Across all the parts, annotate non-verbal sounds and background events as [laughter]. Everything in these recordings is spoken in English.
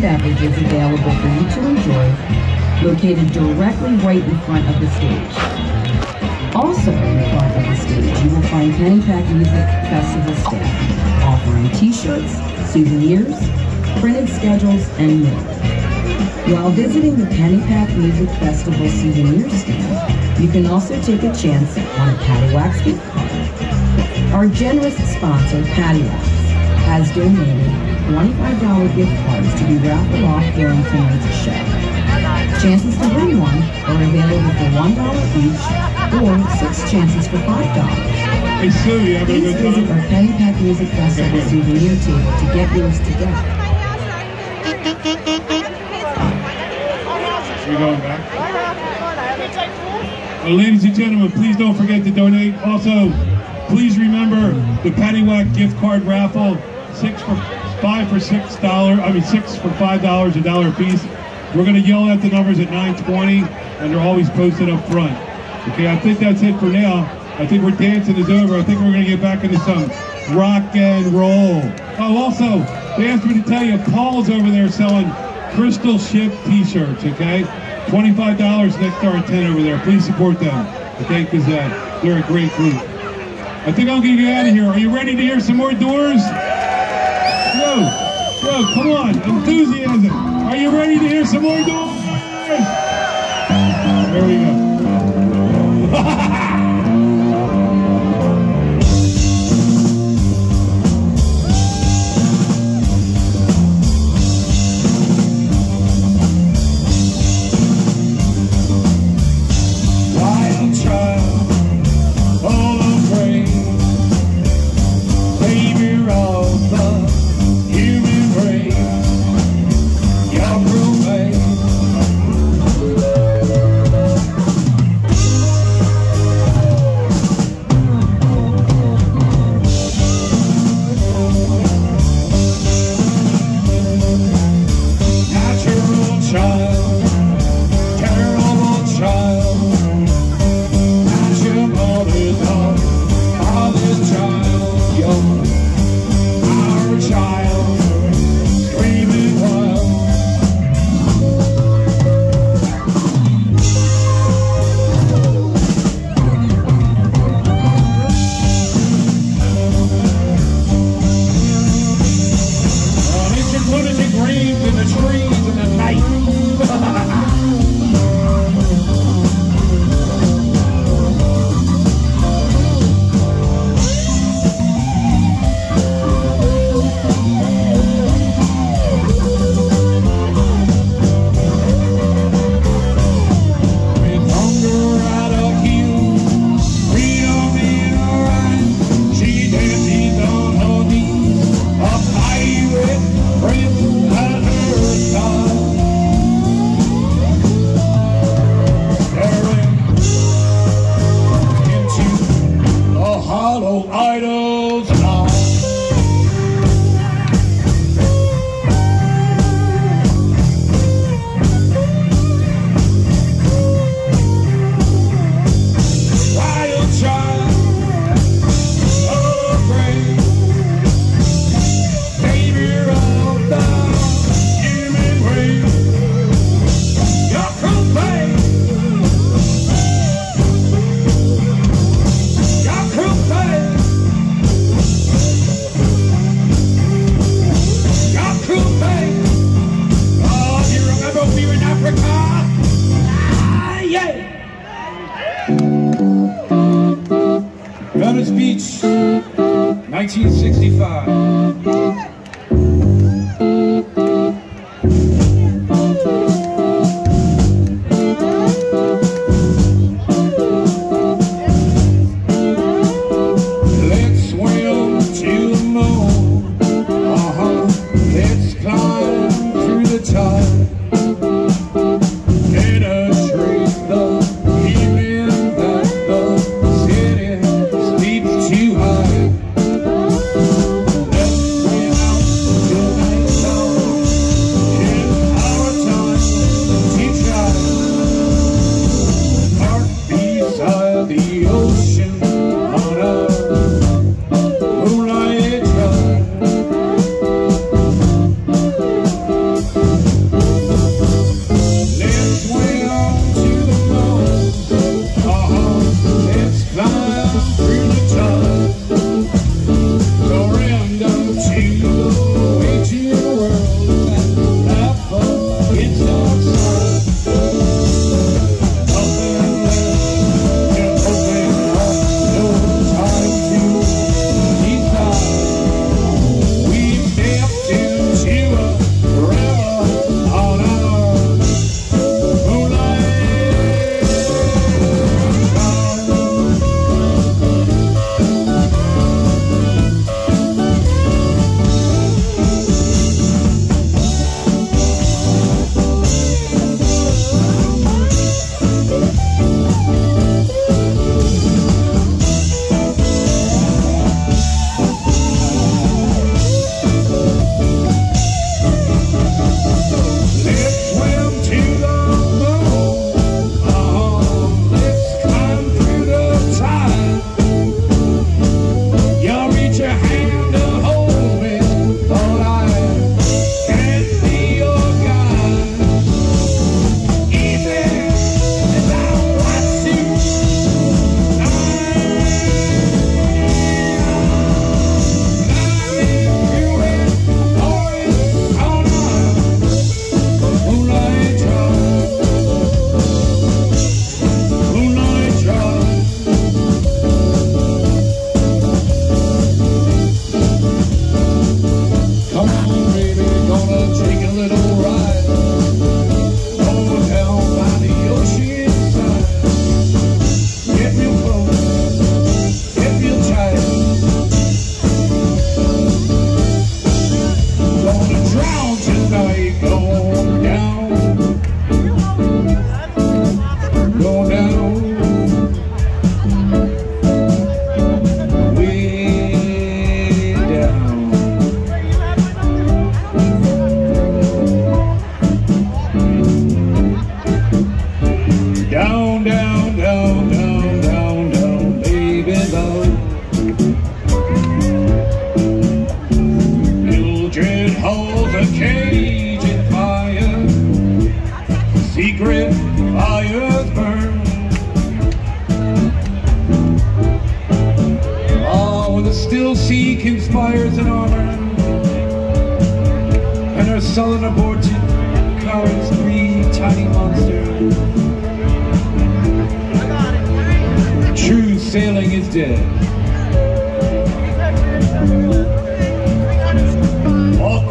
beverages available for you to enjoy, located directly right in front of the stage. Also in front of the stage, you will find Pennypack Music Festival staff offering t-shirts, souvenirs, printed schedules, and more. While visiting the Pennypack Music Festival souvenir stand, you can also take a chance on a Patty Wax gift card. Our generous sponsor, Patty Wax, has donated $25 gift cards to be raffled off during tonight's show. Chances to win one are available for $1 each or six chances for $5. Hey Sue, you having a Please visit our time? Pennypack Music Festival souvenir table to get yours today. We going back? Uh, ladies and gentlemen, please don't forget to donate. Also, please remember the Paddywhack gift card raffle. Six for five for six dollars. I mean six for five dollars, a dollar piece. We're gonna yell at the numbers at 9:20, and they're always posted up front. Okay, I think that's it for now. I think we're dancing is over. I think we're gonna get back into some rock and roll. Oh, also, they asked me to tell you, Paul's over there selling Crystal Ship T-shirts. Okay, twenty-five dollars next to our tent over there. Please support them. Okay, because uh, they're a great group. I think I'll get you out of here. Are you ready to hear some more doors? Yo, come on, enthusiasm. Are you ready to hear some more doors? There we go. [laughs]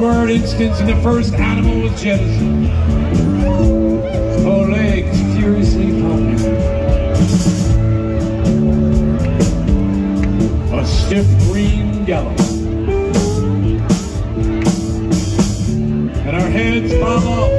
Awkward instance in the first animal was jettison. Four legs furiously popping. A stiff green gallop. And our heads bob up.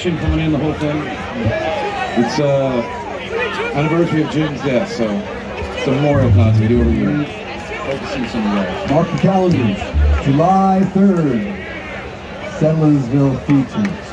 coming in, the whole thing. It's uh, anniversary of Jim's death, so it's a memorial concert we do every year. Hope to see some of Mark the calendar, July 3rd, Sellersville Theater.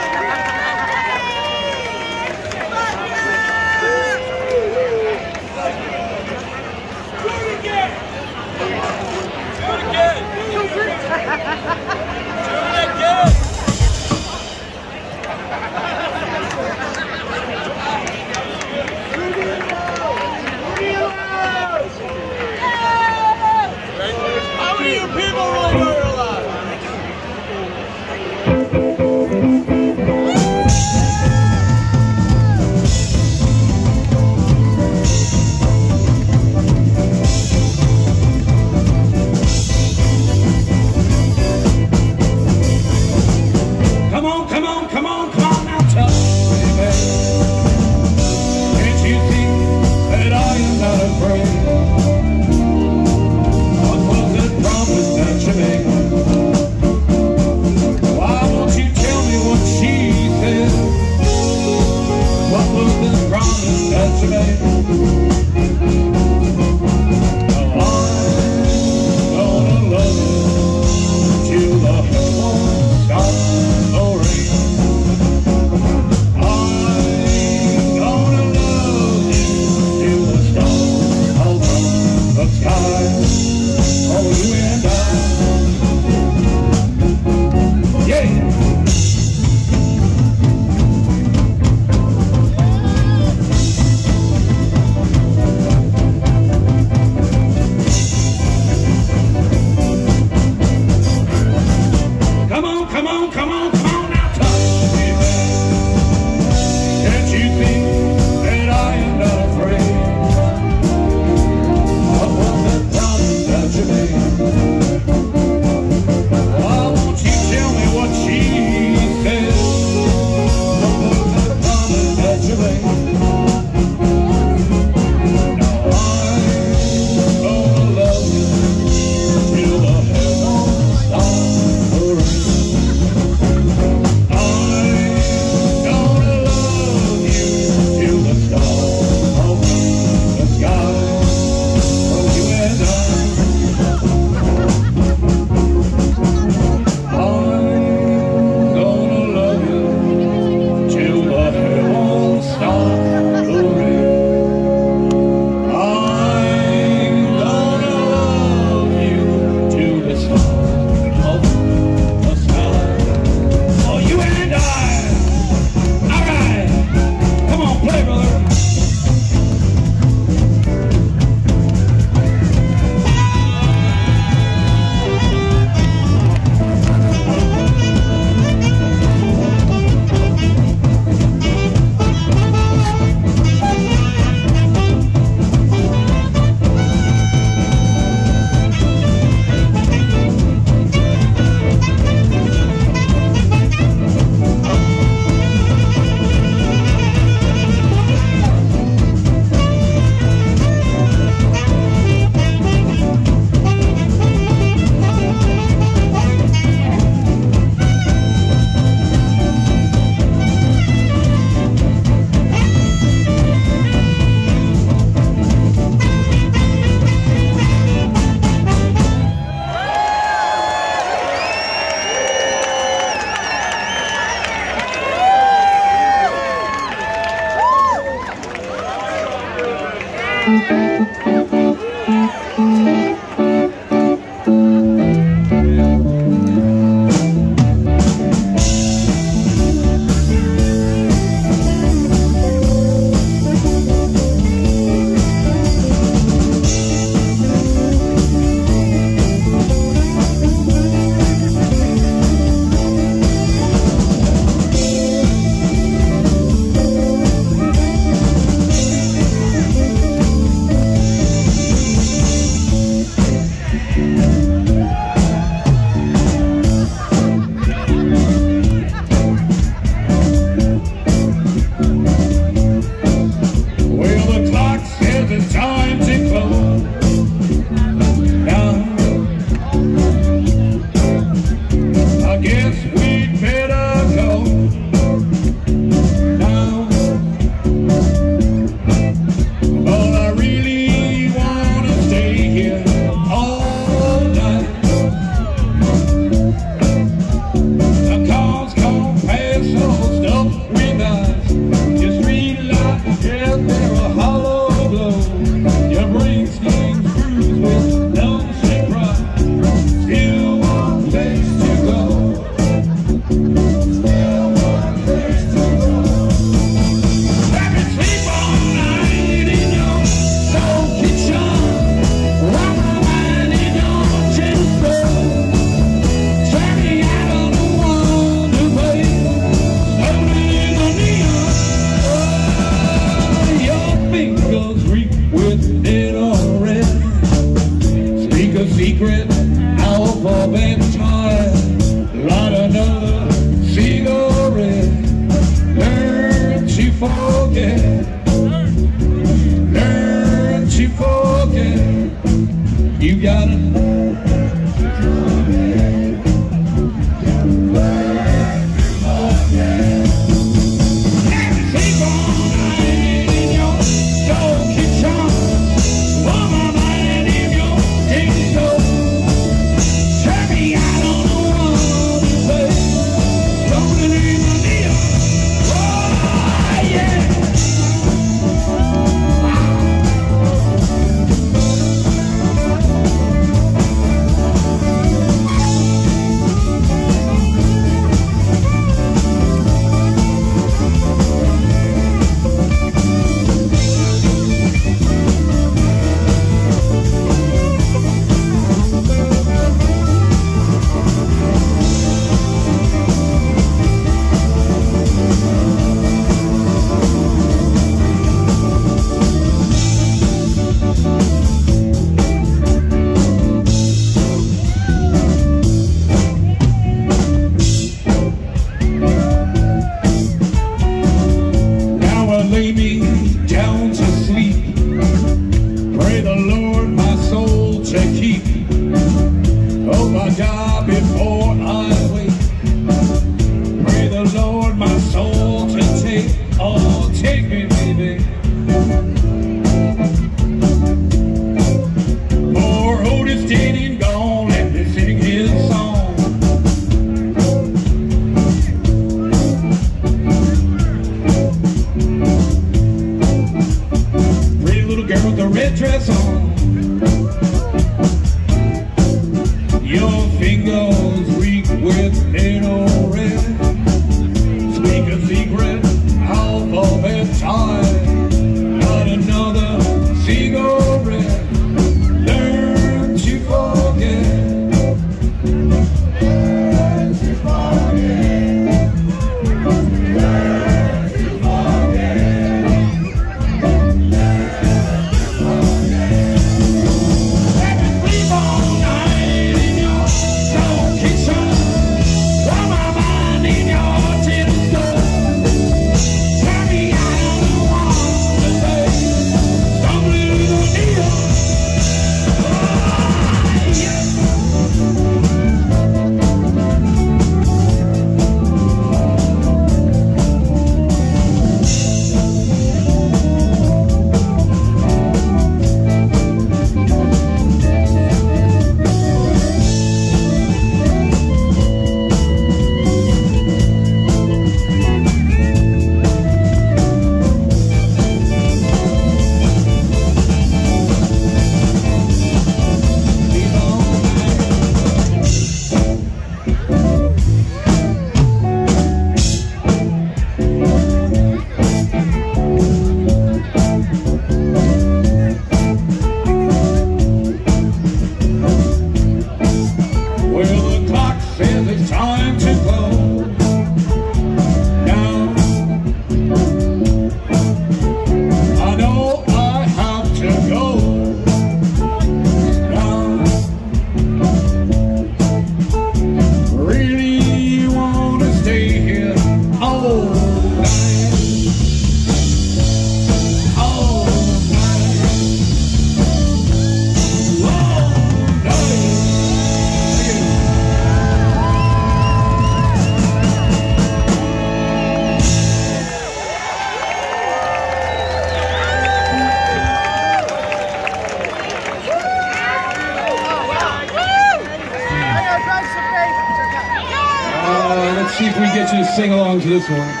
To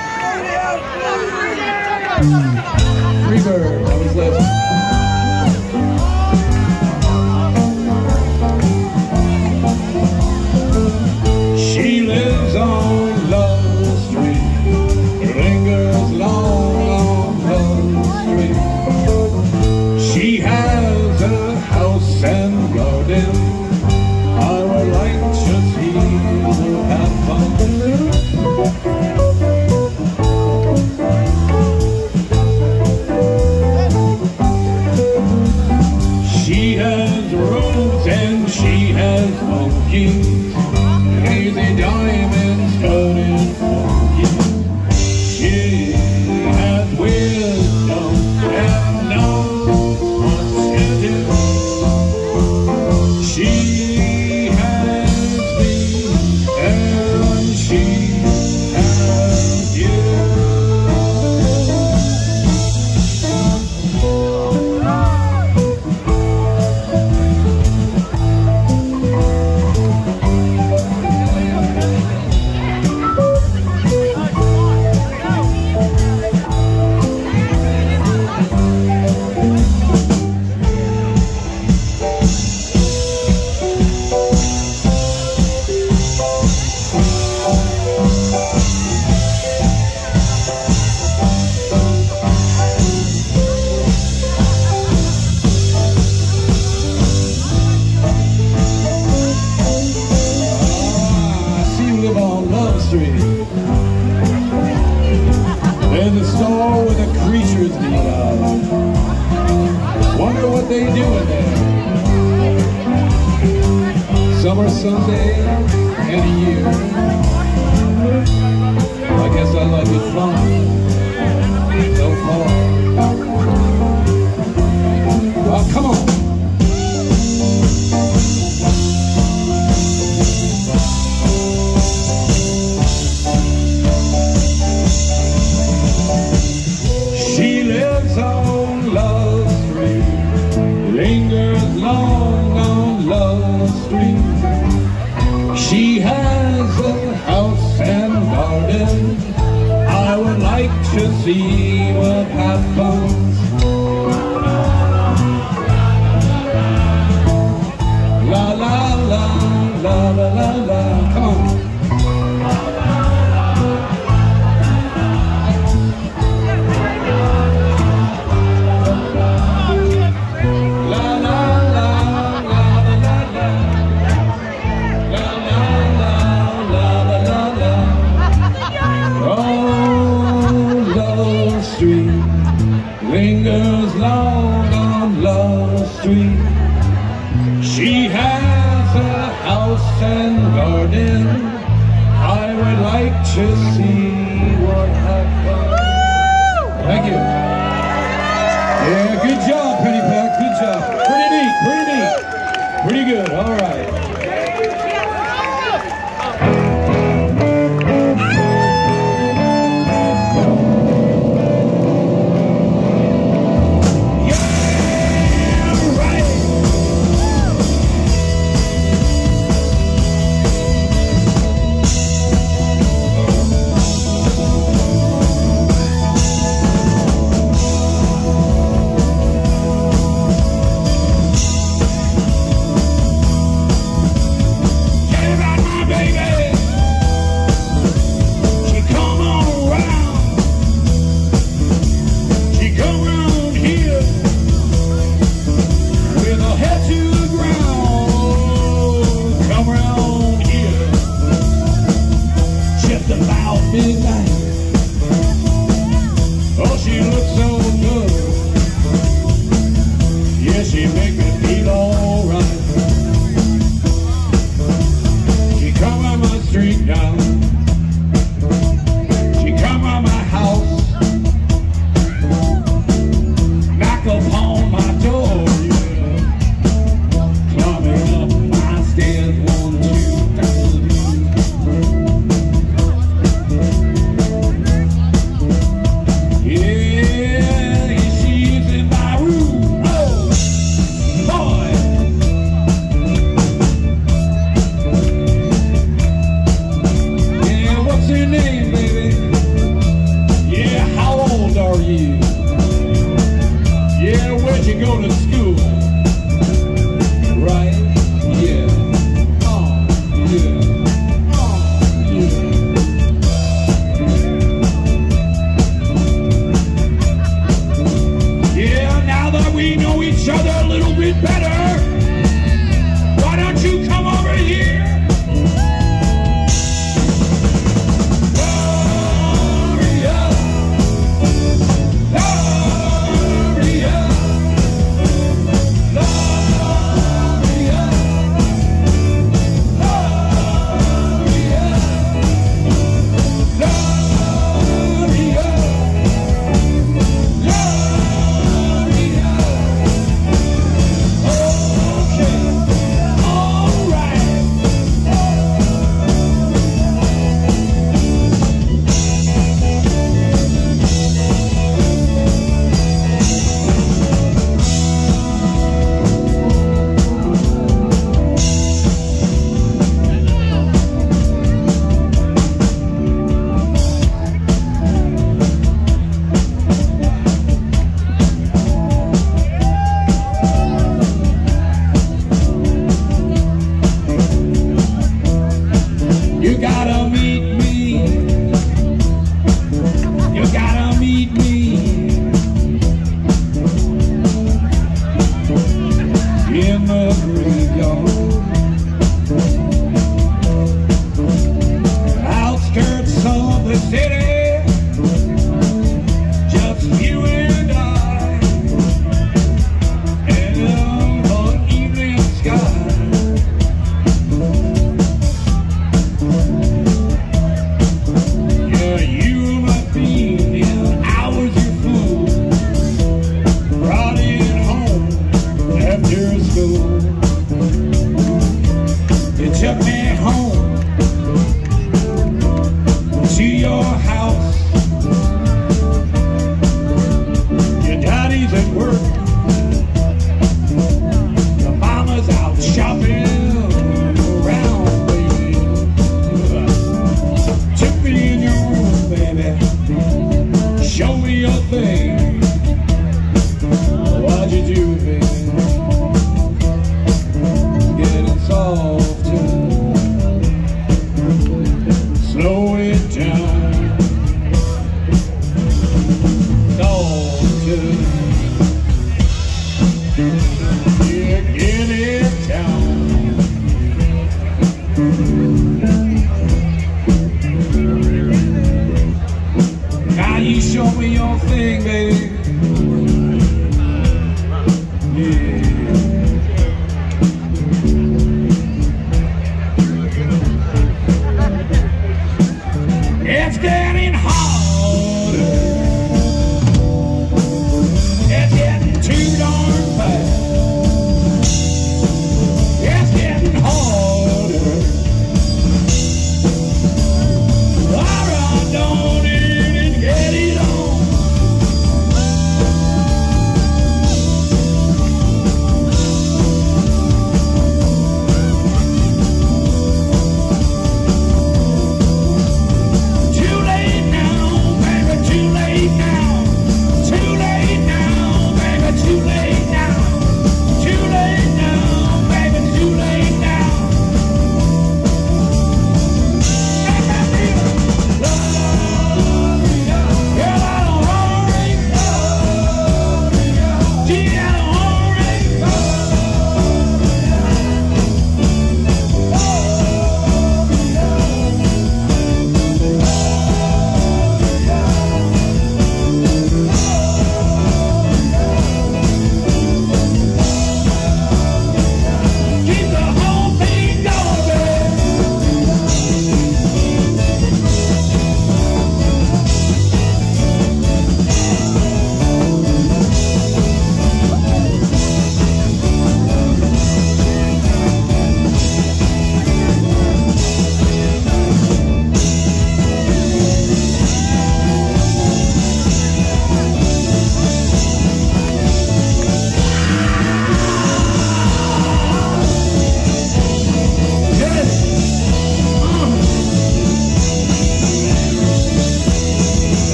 right.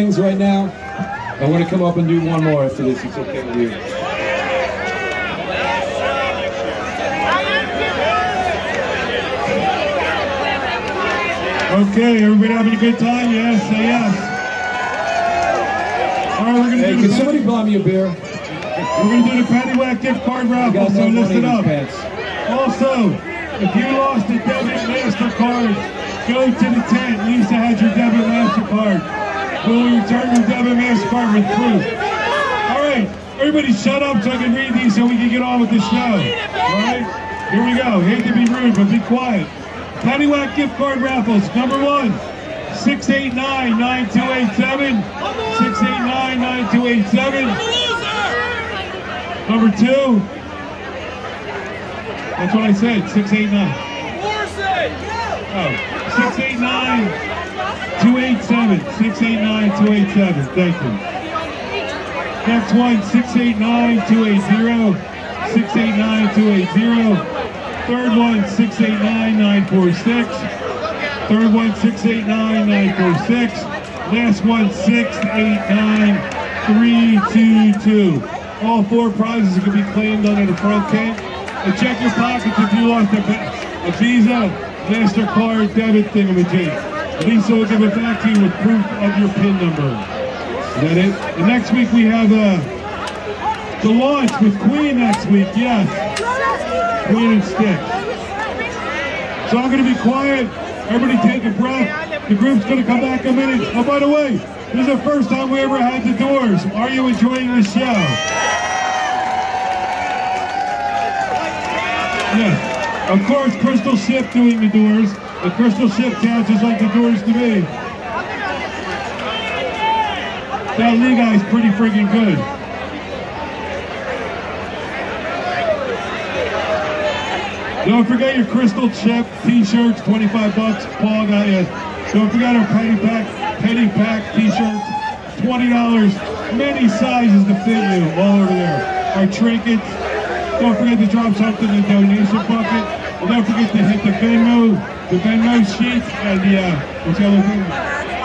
Things right now. I'm gonna come up and do one more after this. It's okay with you. Okay, everybody having a good time? Yes, say yes. All right, we're gonna Hey, do can somebody buy me a beer? we're gonna do the Paddywhack gift card raffle. So no listen up. Also, if you lost a debit Mastercard, go to the tent. Lisa had your debit Mastercard. We'll return your debit Mastercard with proof. All right, everybody, shut up so I can read these so we can get on with the show. All right, here we go. Hate to be rude, but be quiet. Paddywhack gift card raffles. Number one, 689-9287. 689-9287. Number two. That's what I said, 689. Oh, 689 287. 689 287. Thank you. Next one, 689 280. 689 280. Third one, 689 946. Third one, 689 946. Last one, 689 322. All four prizes can be claimed under the front tent. And check your pockets if you lost a, a Visa, MasterCard, debit thingamajig. Lisa will give it back to you with proof of your PIN number. Is that it? And next week we have uh, the launch with Queen next week, yes. Queen and Stick. So I'm going to be quiet. Everybody take a breath. The group's going to come back a minute. Oh, by the way, this is the first time we ever had the doors. Are you enjoying the show? Yes. Of course, Crystal Ship doing the doors. The Crystal Ship counts just like the doors to me. That Lee guy's pretty freaking good. Don't forget your Crystal Ship t-shirts, 25 bucks. Paul got you. Don't forget our Pennypack, Penny Pack t-shirts, $20. Many sizes to fit you all over there. Our trinkets. Don't forget to drop something in the donation bucket. And don't forget to hit the Venmo, the Venmo sheet, and the, uh, what's the other thing?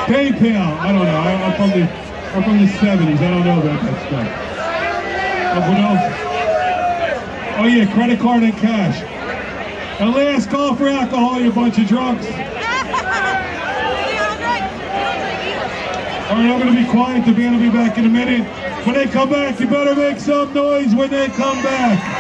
PayPal. I don't know. I, I'm from the, I'm from the 70s. I don't know about that stuff. Uh, else? Oh yeah, credit card and cash. And last call for alcohol, you bunch of drunks. All right, I'm going to be quiet. The band will be back in a minute. When they come back, you better make some noise when they come back.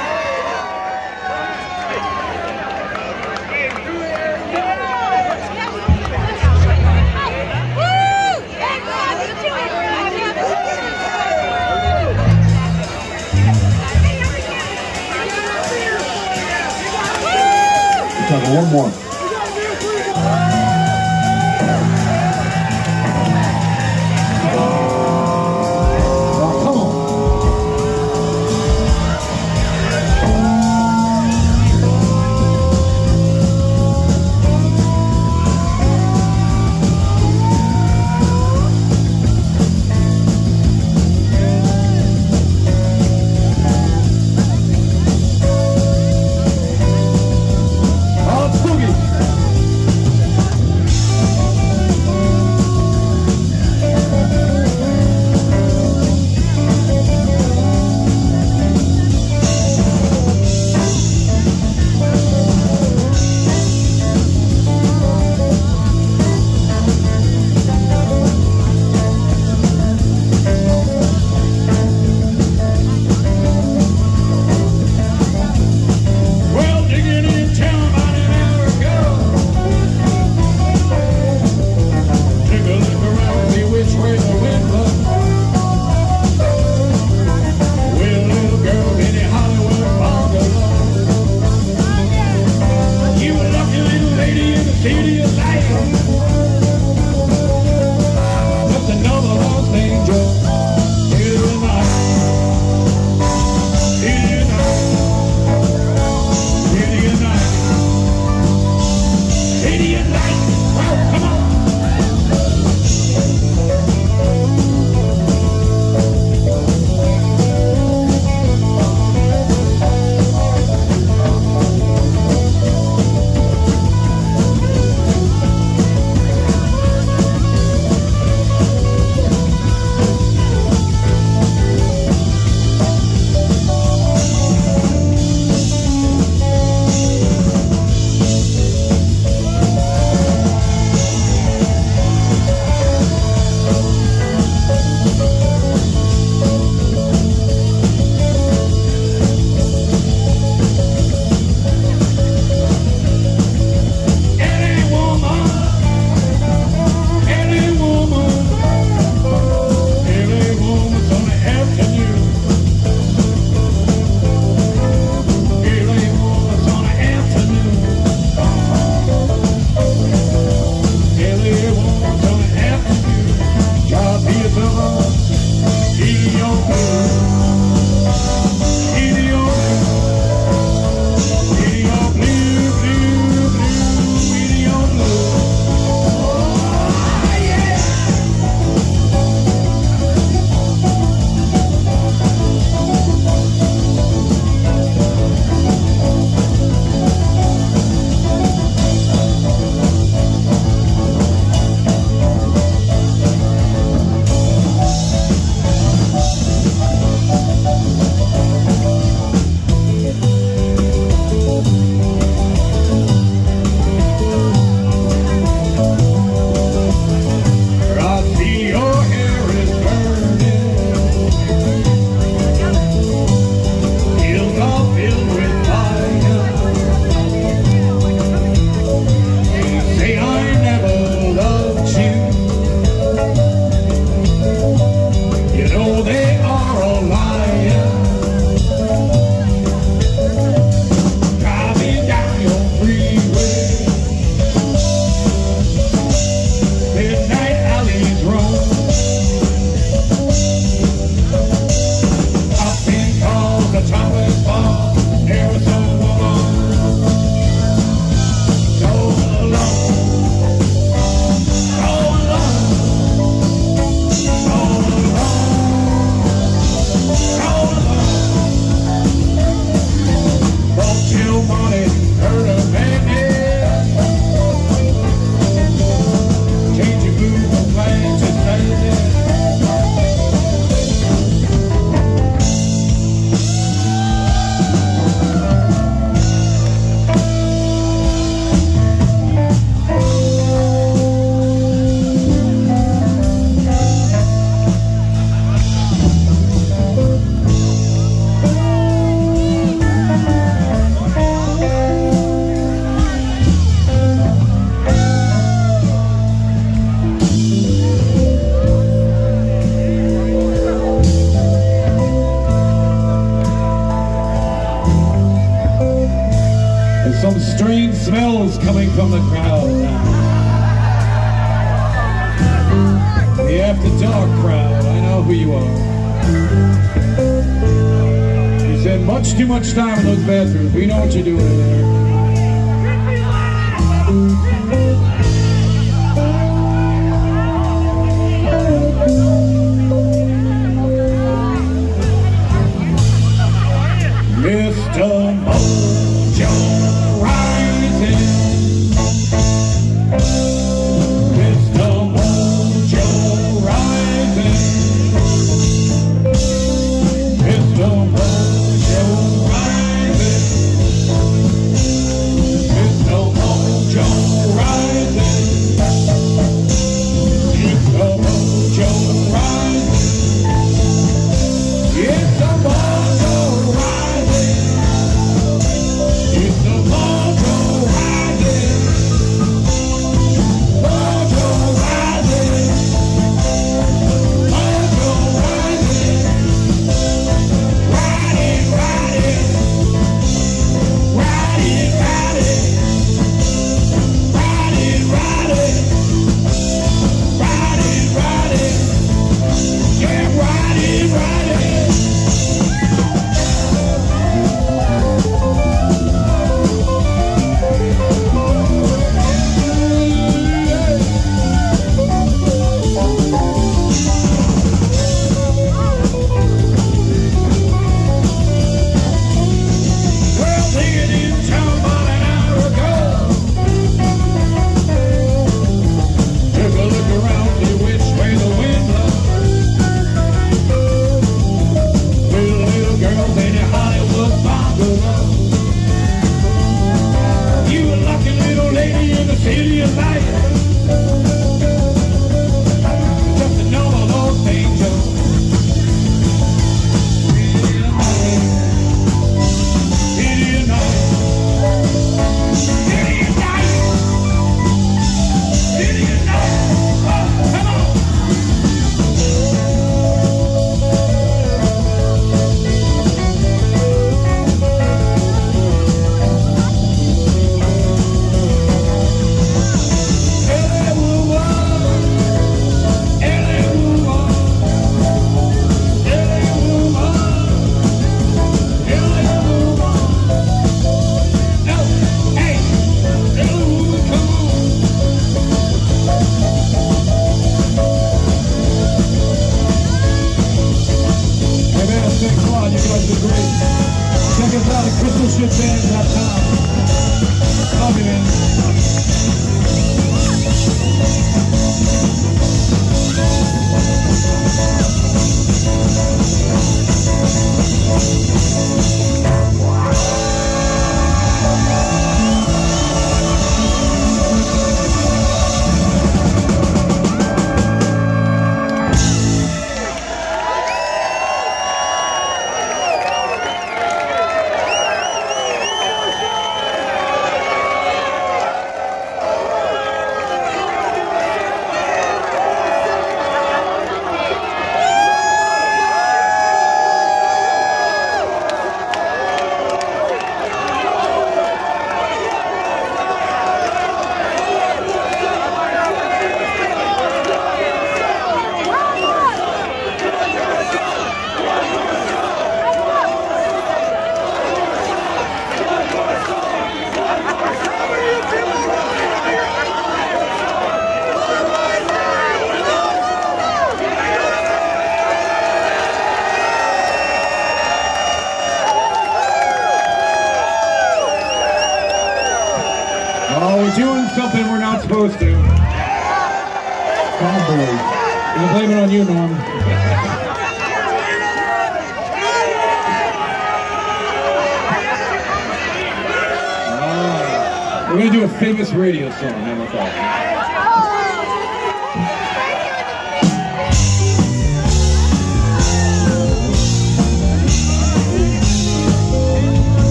One more.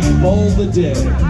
Drunk and the dead.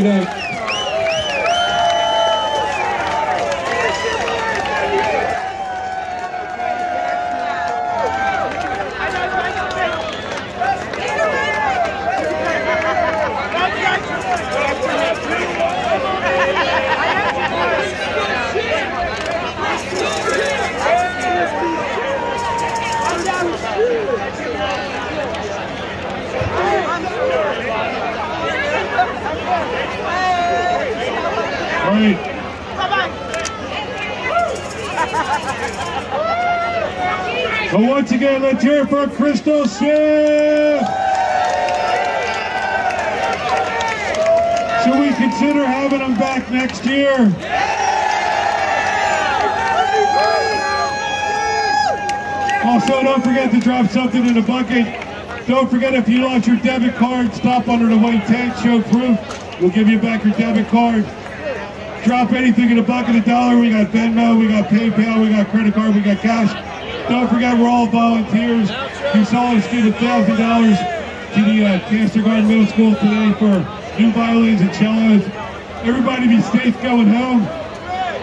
Good night. All right. But once again, let's hear it for Crystal Ship. Should we consider having them back next year? Also, don't forget to drop something in the bucket. Don't forget if you lost your debit card, stop under the white tent, show proof. We'll give you back your debit card. Drop anything in the bucket, a dollar. We got Venmo, we got PayPal, we got credit card, we got cash. Don't forget, we're all volunteers. You saw us give a thousand dollars to the uh, Cancer Garden Middle School today for new violins and cellos. Everybody be safe going home.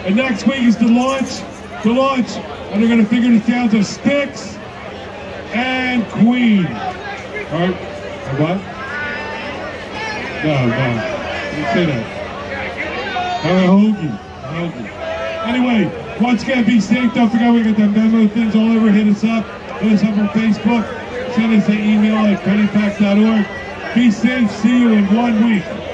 And next week is the launch, the launch, and they're gonna figure the sounds of Styx and Queen. All right, what? No, no, didn't say that. Anyway, once again, be safe. Don't forget we got the memo things all over. Hit us up. Hit us up on Facebook. Send us an email at pennypack.org. Be safe. See you in one week.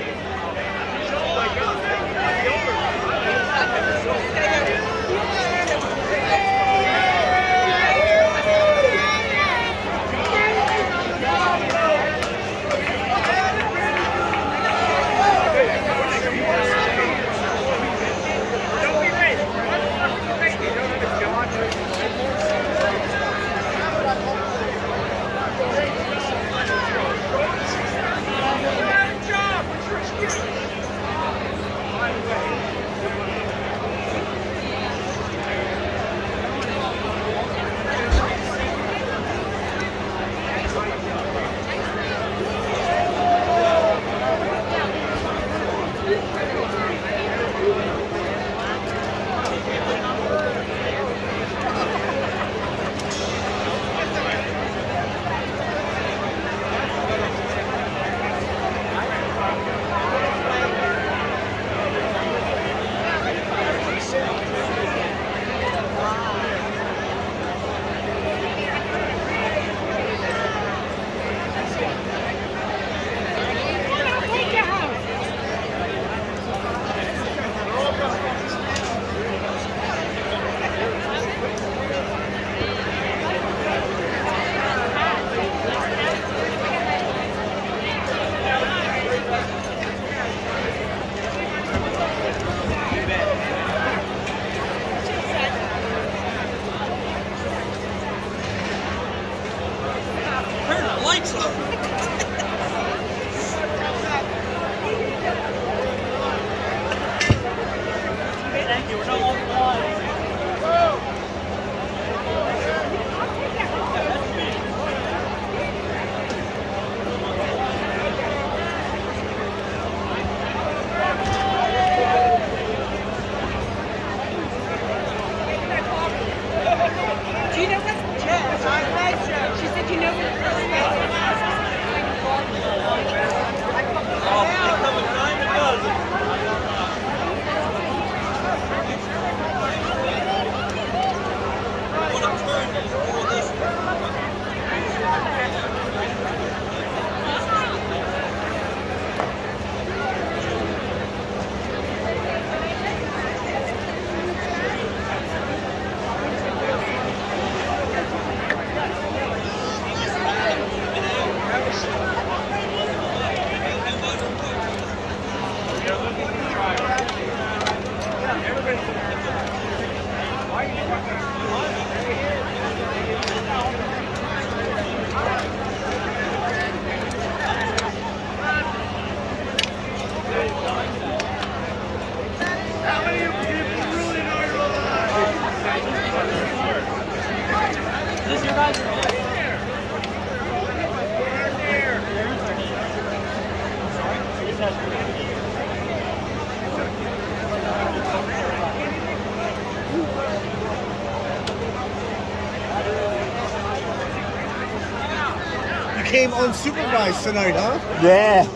nice tonight, huh? Yeah.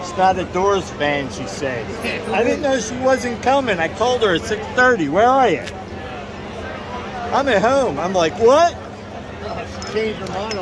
It's not a Doors fan, she said. I didn't know she wasn't coming. I called her at 6.30. Where are you? I'm at home. I'm like, what? Change her mind.